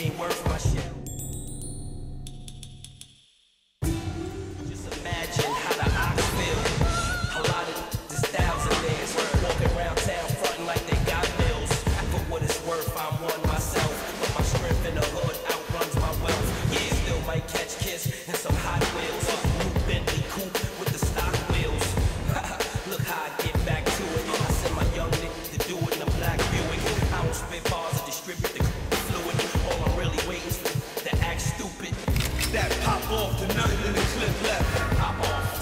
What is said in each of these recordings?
ain't worth my shit. Nothing in the clip left.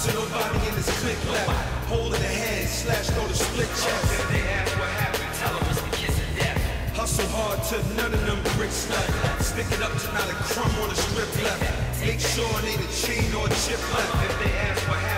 To nobody in this click left. Hold in the hand, slash throw the split chest. If they ask what happened, tell them it's the kiss of death. Hustle hard till none of them bricks left. Stick it up to not a crumb on the strip left. Make sure it ain't a chain or a chip left. If they ask what happened,